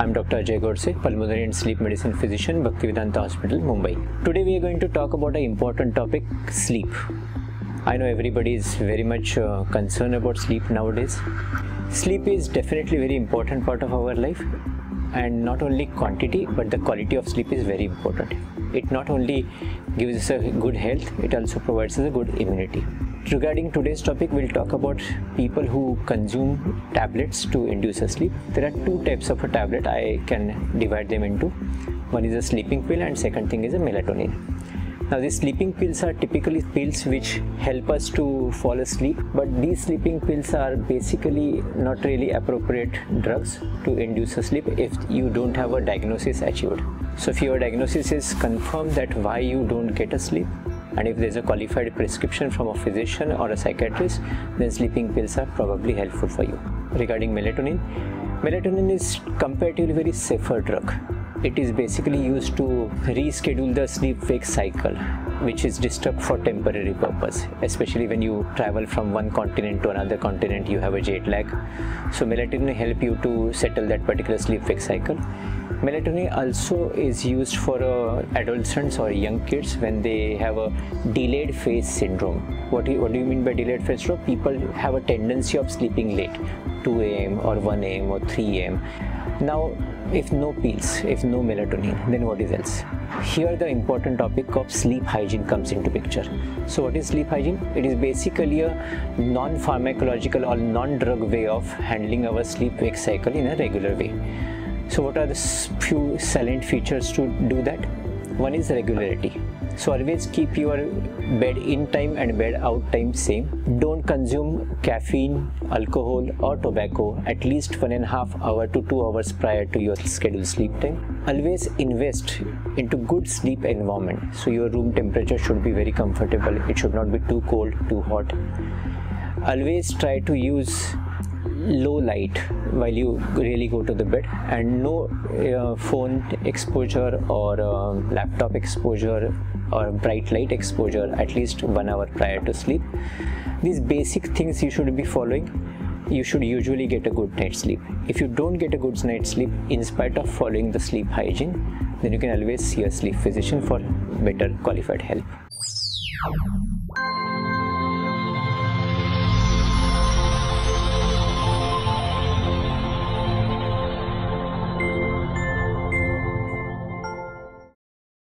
I'm Dr. Ajay Godse, pulmonary and sleep medicine physician, Bhaktivedanta Hospital, Mumbai. Today we are going to talk about an important topic sleep. I know everybody is very much uh, concerned about sleep nowadays. Sleep is definitely very important part of our life and not only quantity but the quality of sleep is very important. It not only gives us a good health, it also provides us a good immunity. Regarding today's topic, we'll talk about people who consume tablets to induce a sleep. There are two types of a tablet. I can divide them into. One is a sleeping pill and second thing is a melatonin. Now these sleeping pills are typically pills which help us to fall asleep but these sleeping pills are basically not really appropriate drugs to induce a sleep if you don't have a diagnosis achieved. So if your diagnosis is confirmed that why you don't get a sleep and if there's a qualified prescription from a physician or a psychiatrist then sleeping pills are probably helpful for you. Regarding melatonin melatonin is comparatively very safer drug. It is basically used to reschedule the sleep wake cycle which is disturbed for temporary purpose especially when you travel from one continent to another continent you have a jet lag. So melatonin help you to settle that particular sleep wake cycle melatonin also is used for uh, adolescents or young kids when they have a delayed phase syndrome. What do, you, what do you mean by delayed phase syndrome? People have a tendency of sleeping late 2 a.m or 1 a.m or 3 a.m now if no pills if no melatonin then what is else? Here the important topic of sleep hygiene comes into picture. So what is sleep hygiene? It is basically a non-pharmacological or non-drug way of handling our sleep wake cycle in a regular way so what are the few silent features to do that? One is regularity. So always keep your bed in time and bed out time same. Don't consume caffeine, alcohol or tobacco at least one and a half hour to two hours prior to your scheduled sleep time. Always invest into good sleep environment. So your room temperature should be very comfortable. It should not be too cold, too hot. Always try to use low light while you really go to the bed and no uh, phone exposure or uh, laptop exposure or bright light exposure at least one hour prior to sleep. These basic things you should be following. You should usually get a good night's sleep. If you don't get a good night's sleep in spite of following the sleep hygiene then you can always see a sleep physician for better qualified help